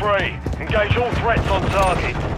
Free. Engage all threats on target.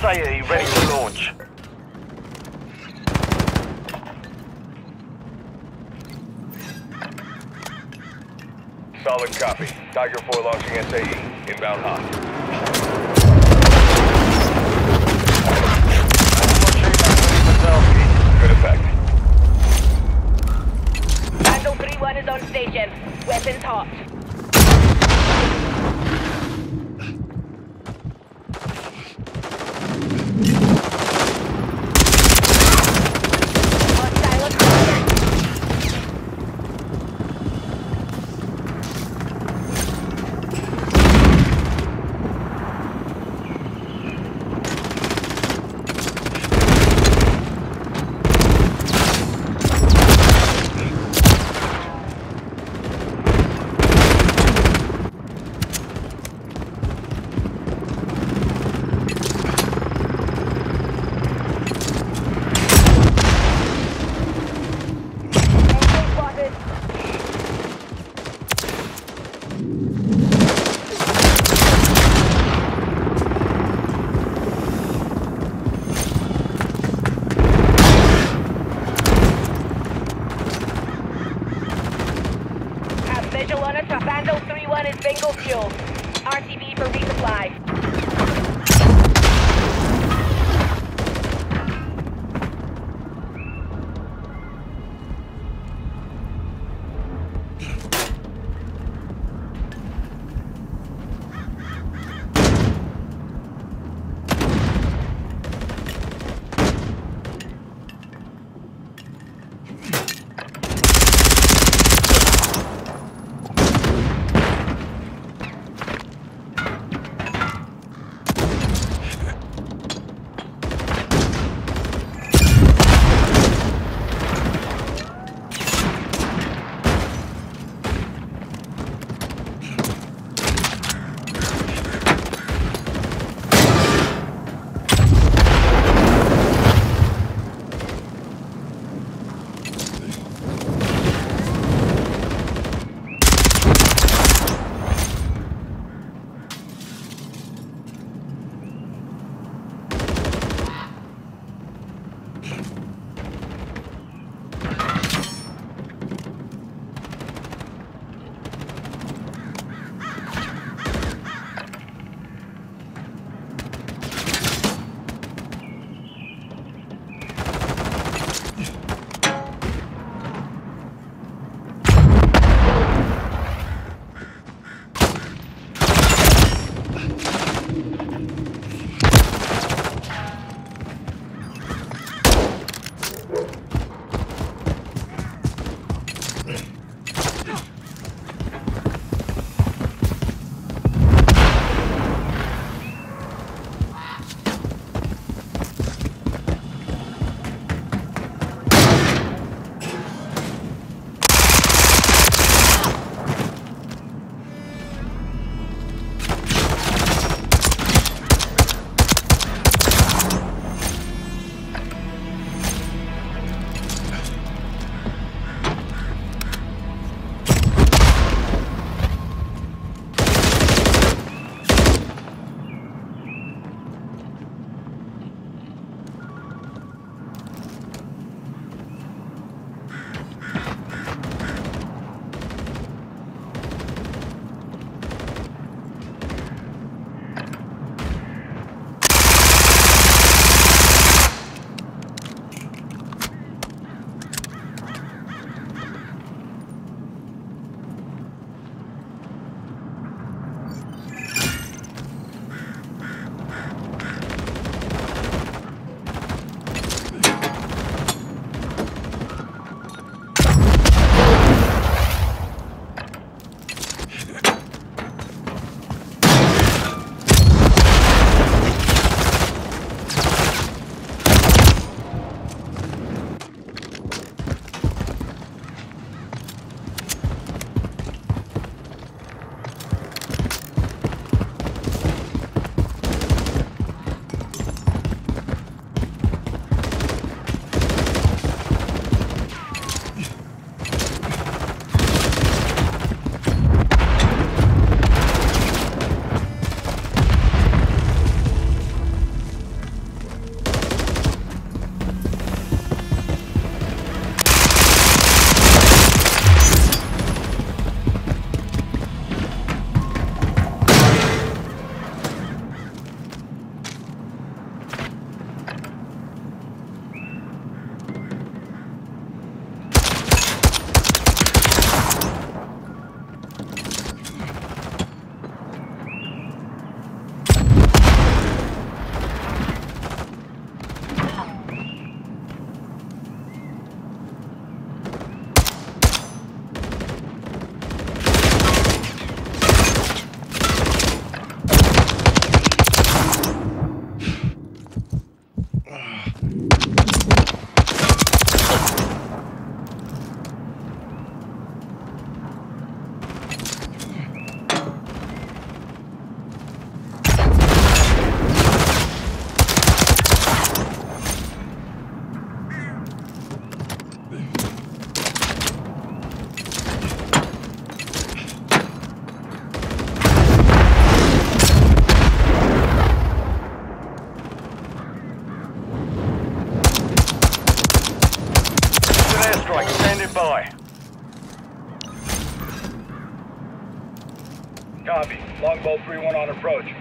SIA ready to launch. Solid copy. Tiger 4 launching SAE. Inbound hot.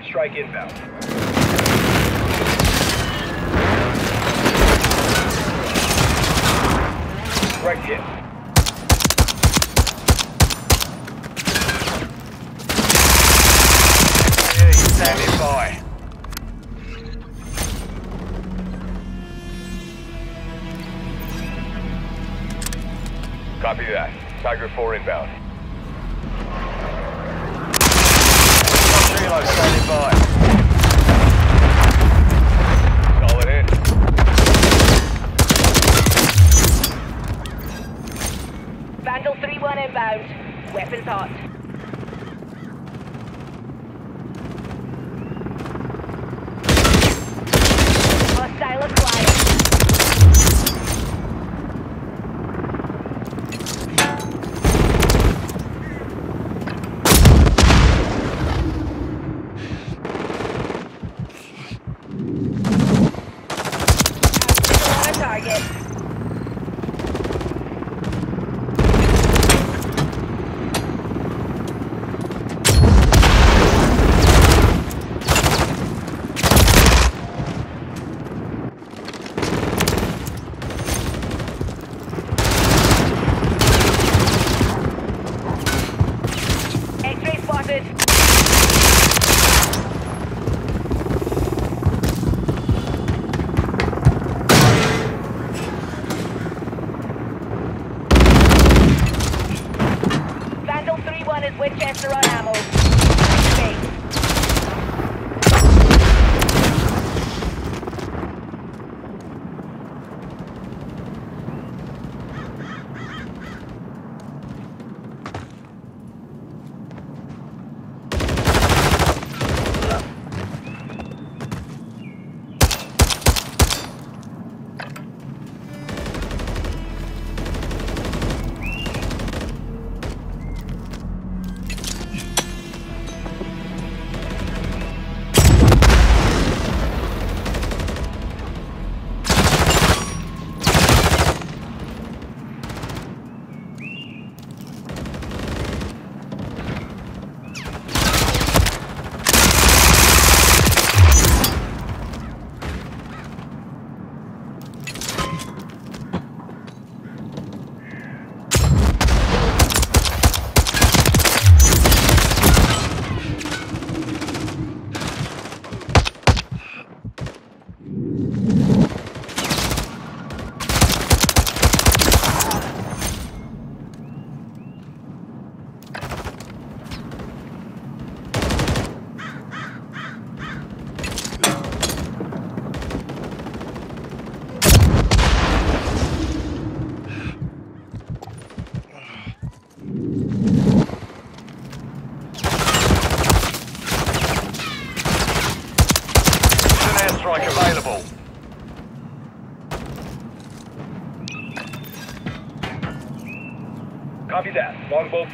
Strike inbound. Strike hit. Yeah, standing. Copy that. Tiger 4 inbound. Vandal 3-1 inbound. Weapons hot.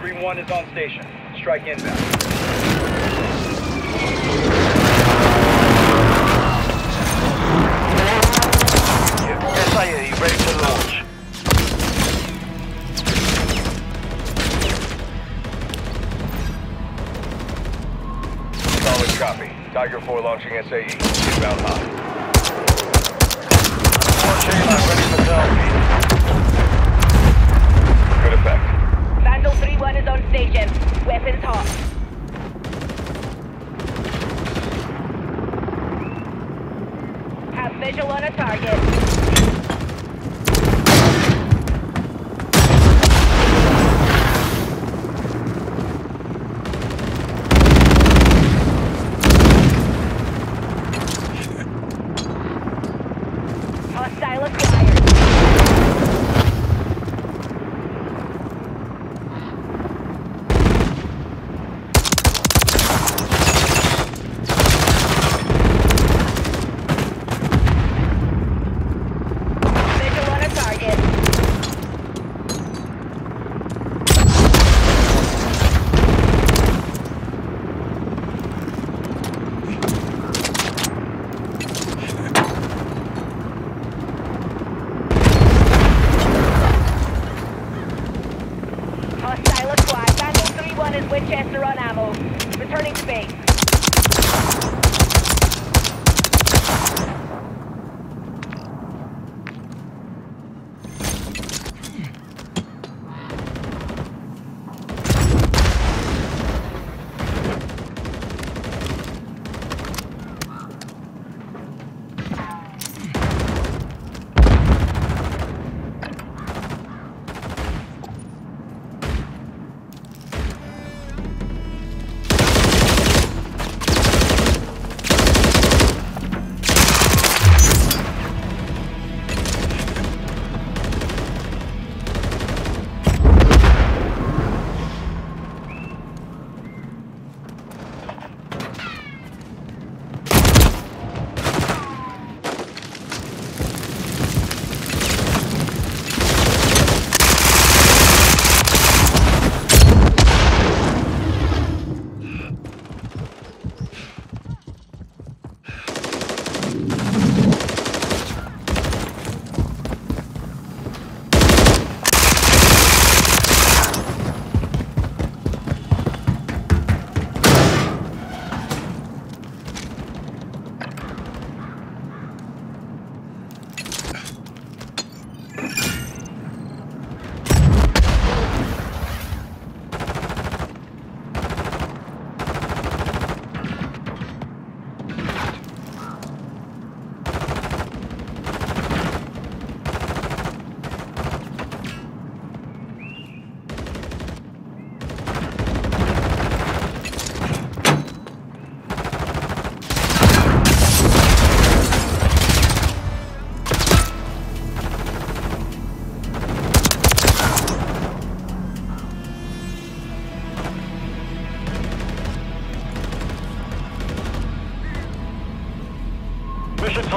3-1 is on station. Strike inbound. SAE ready to launch. Solid copy. Tiger 4 launching SAE. Inbound hot. Station. Weapons hot. Have visual on a target. Hostile acquired.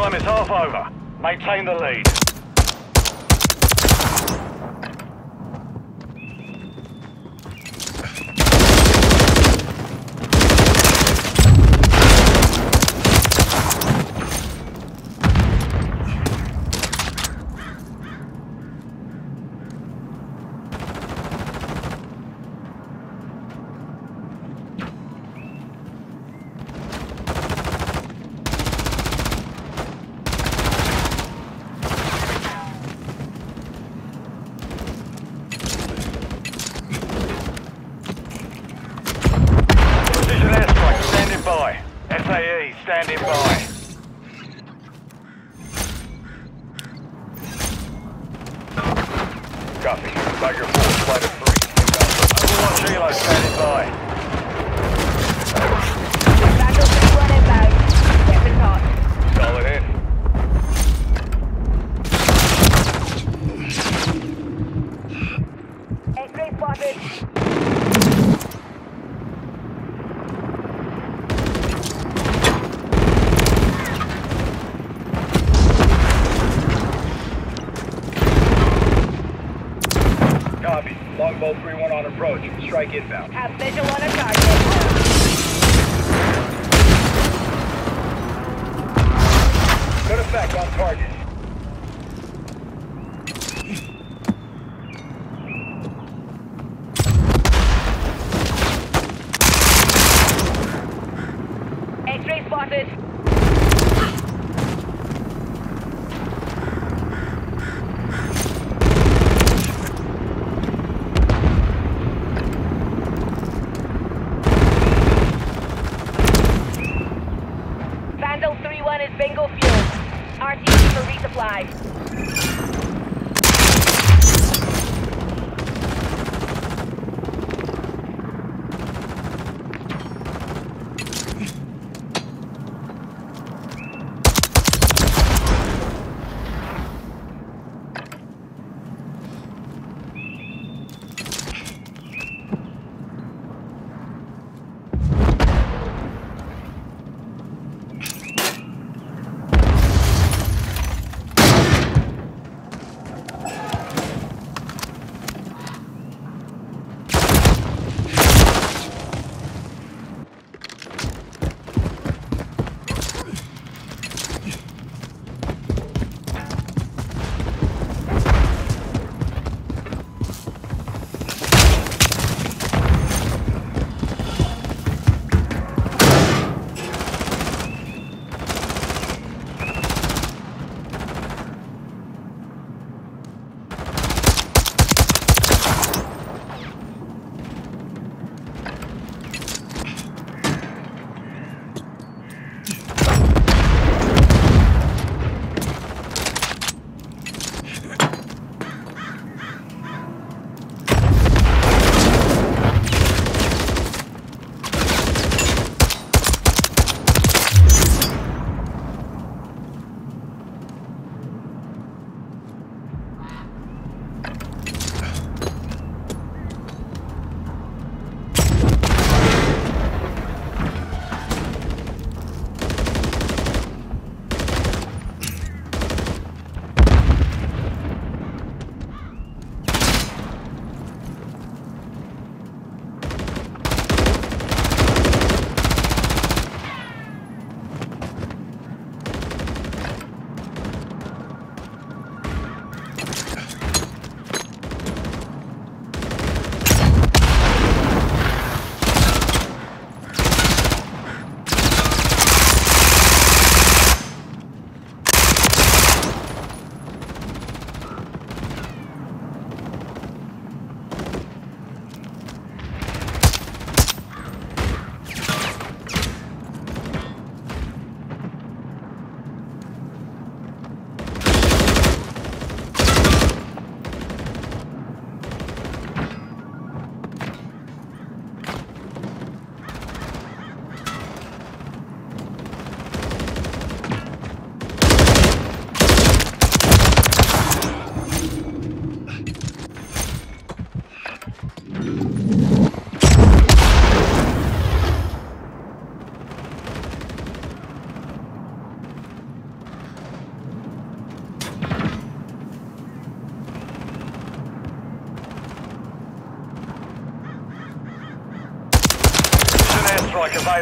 Time is half over. Maintain the lead.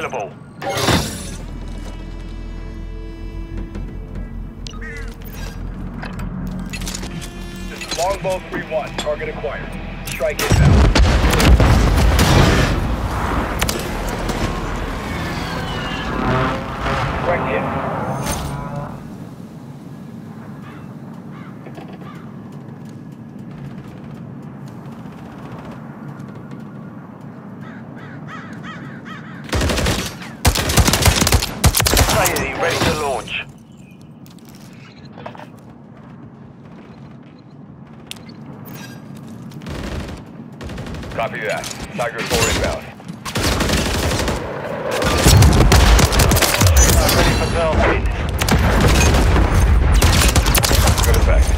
available. Copy that. Tiger 4 inbound. Ready for tailgate. Good effect.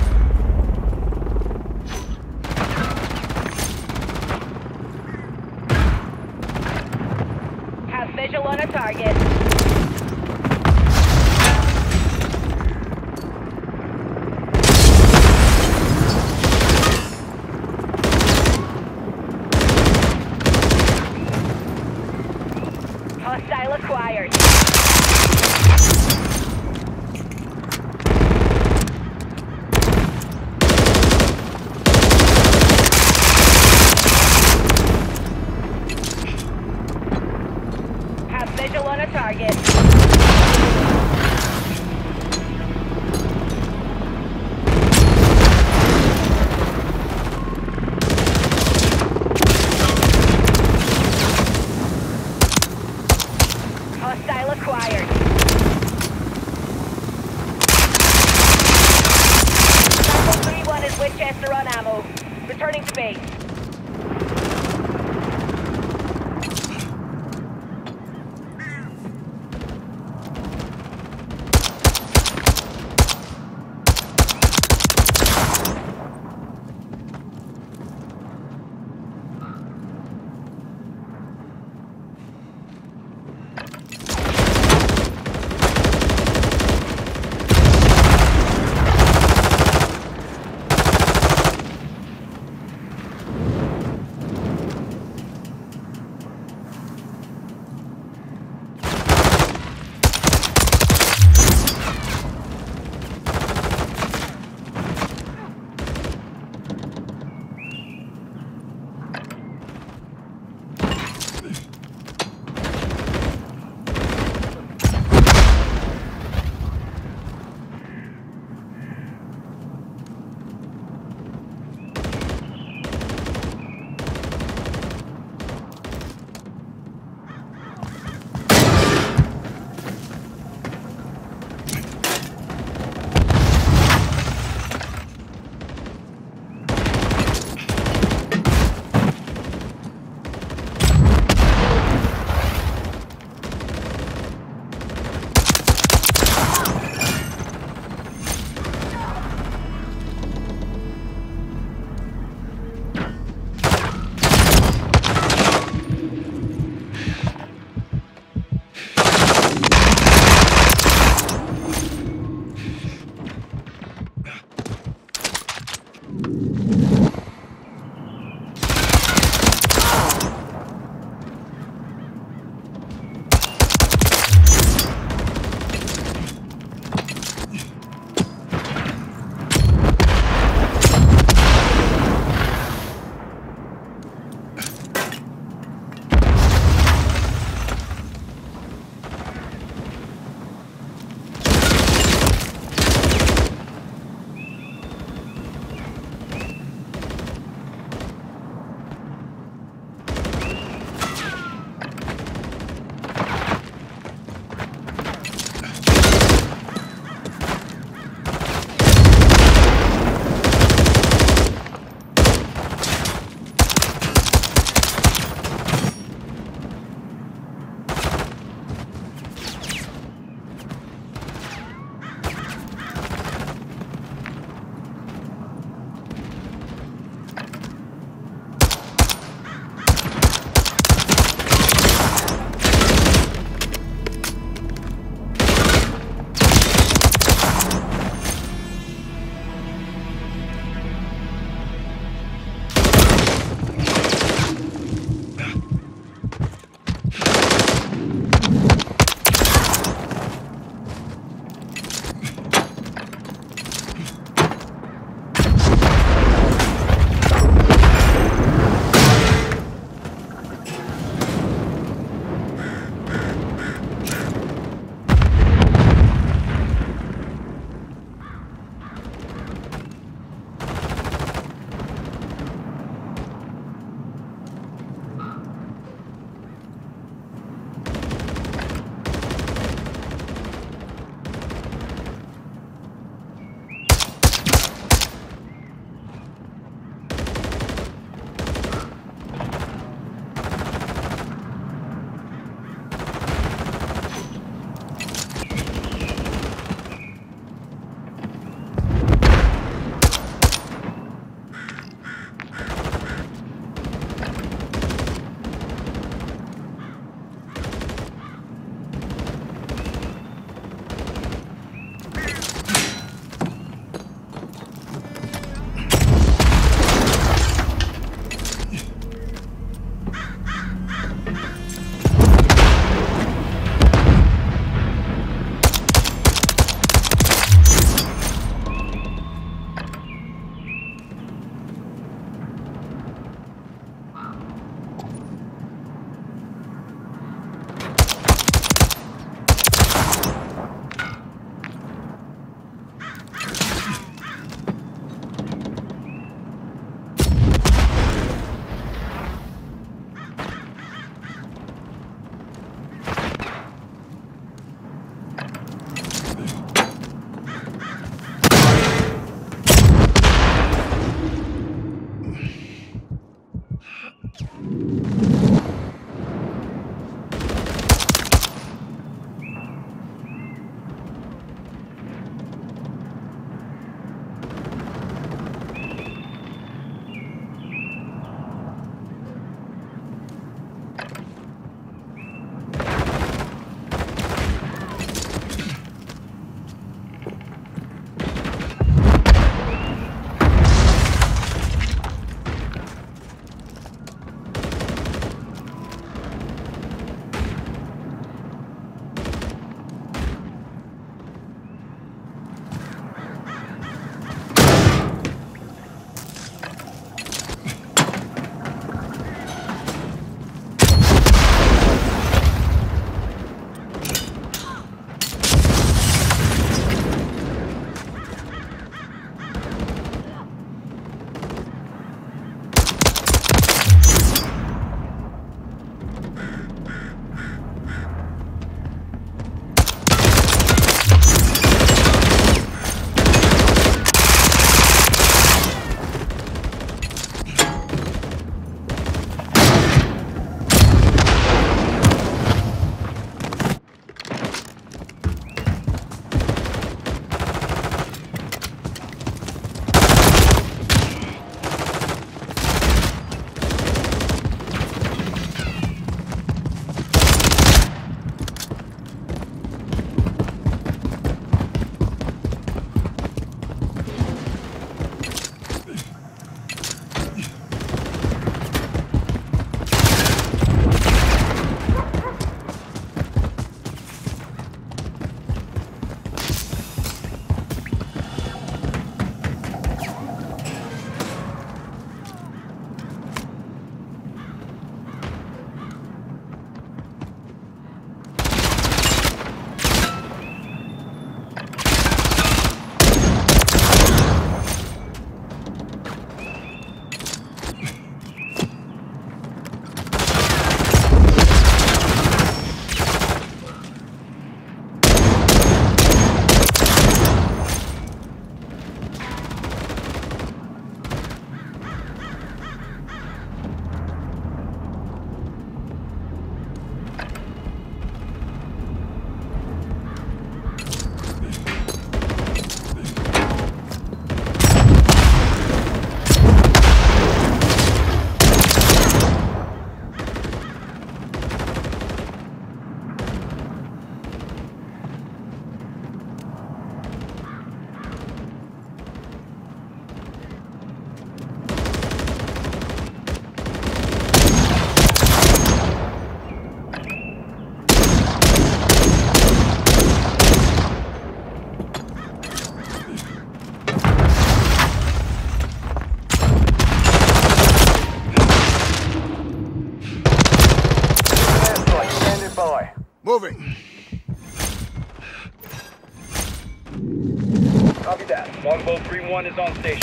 On station.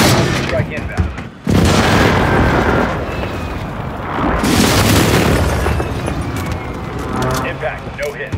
Strike inbound. Impact, no hits.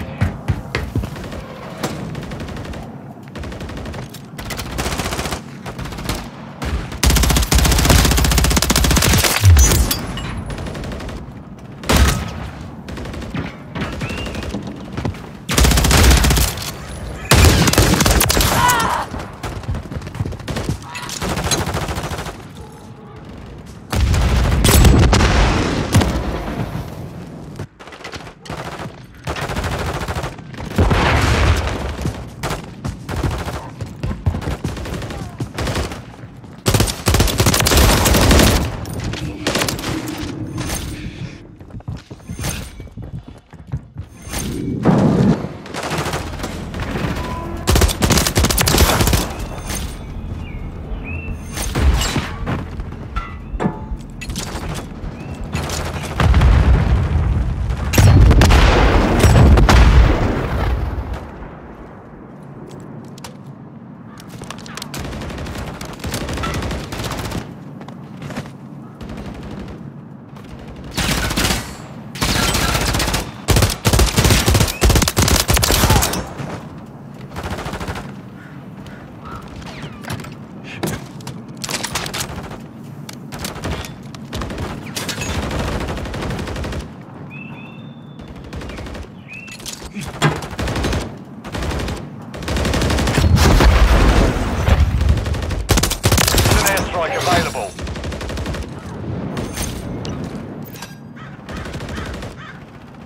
An airstrike available.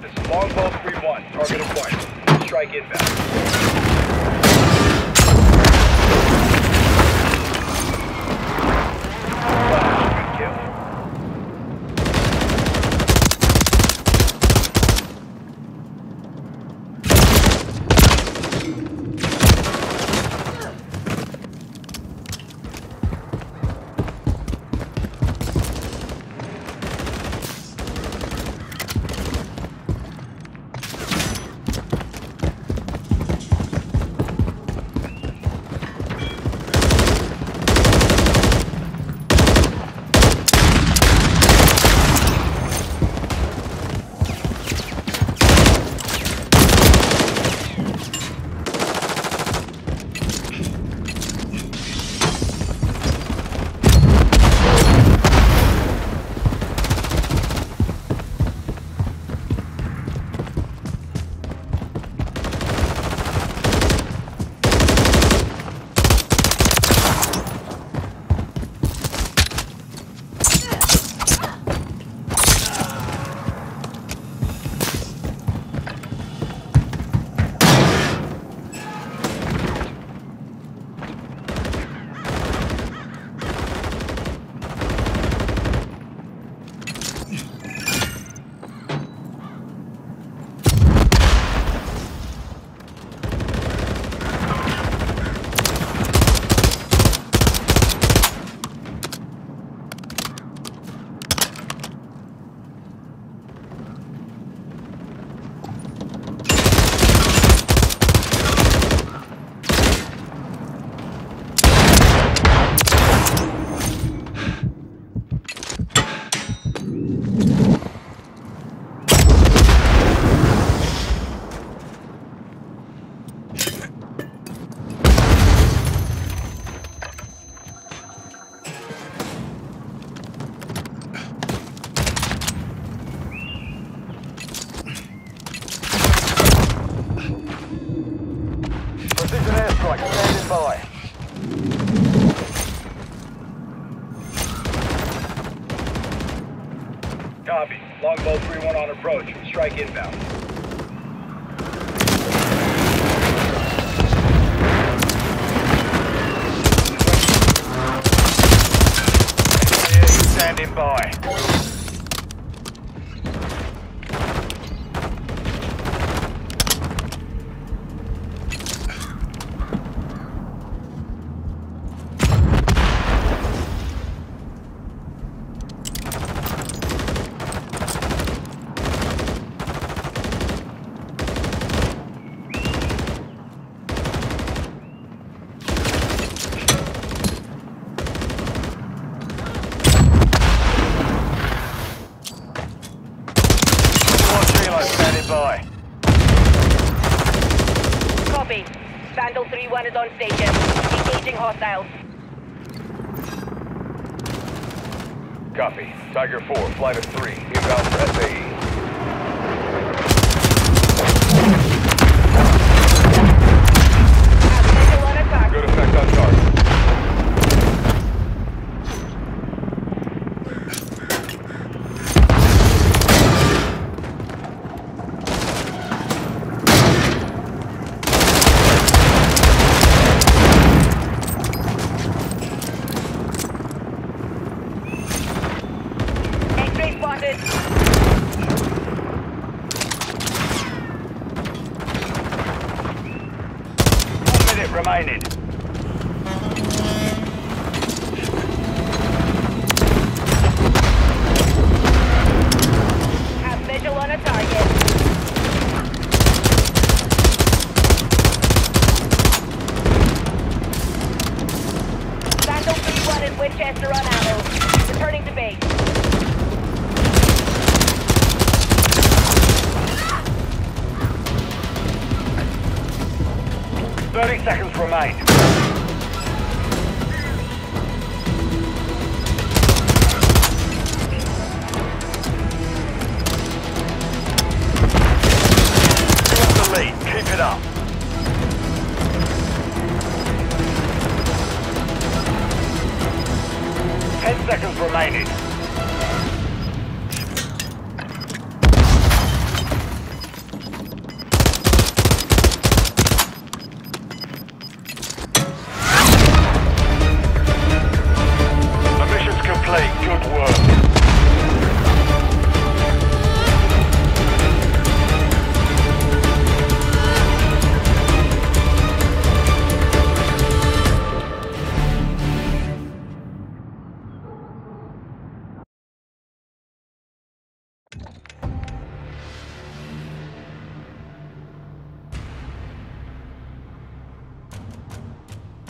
This is Longbow 3-1. Target acquired. Strike inbound.